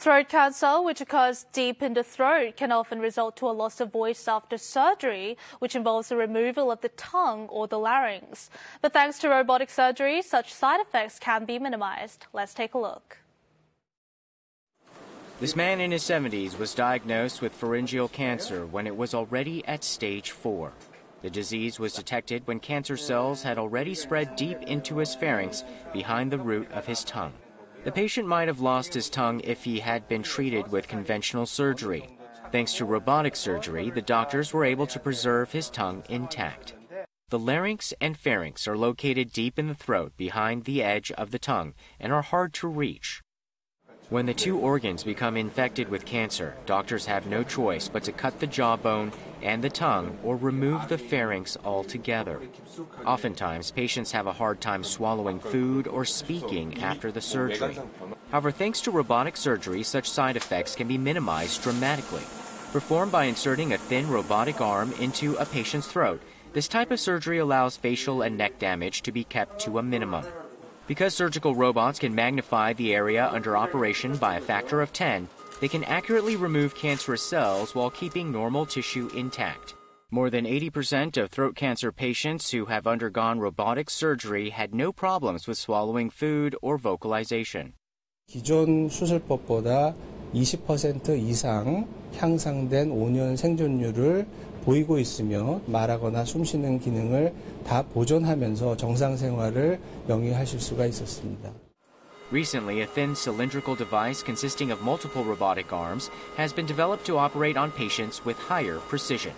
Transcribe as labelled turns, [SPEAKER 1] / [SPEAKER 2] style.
[SPEAKER 1] Throat cancer, which occurs deep in the throat, can often result to a loss of voice after surgery, which involves the removal of the tongue or the larynx. But thanks to robotic surgery, such side effects can be minimized. Let's take a look.
[SPEAKER 2] This man in his 70s was diagnosed with pharyngeal cancer when it was already at stage 4. The disease was detected when cancer cells had already spread deep into his pharynx behind the root of his tongue. The patient might have lost his tongue if he had been treated with conventional surgery. Thanks to robotic surgery, the doctors were able to preserve his tongue intact. The larynx and pharynx are located deep in the throat behind the edge of the tongue and are hard to reach. When the two organs become infected with cancer, doctors have no choice but to cut the jawbone and the tongue or remove the pharynx altogether. Oftentimes, patients have a hard time swallowing food or speaking after the surgery. However, thanks to robotic surgery, such side effects can be minimized dramatically. Performed by inserting a thin robotic arm into a patient's throat, this type of surgery allows facial and neck damage to be kept to a minimum. Because surgical robots can magnify the area under operation by a factor of 10, they can accurately remove cancerous cells while keeping normal tissue intact. More than 80% of throat cancer patients who have undergone robotic surgery had no problems with swallowing food or vocalization.
[SPEAKER 3] 기존 수술법보다 20% 이상 향상된 5년 생존율을 보이고 있으며 말하거나 숨쉬는 기능을 다 보존하면서 정상 생활을 영위하실 수가 있었습니다.
[SPEAKER 2] Recently, a thin cylindrical device consisting of multiple robotic arms has been developed to operate on patients with higher precision.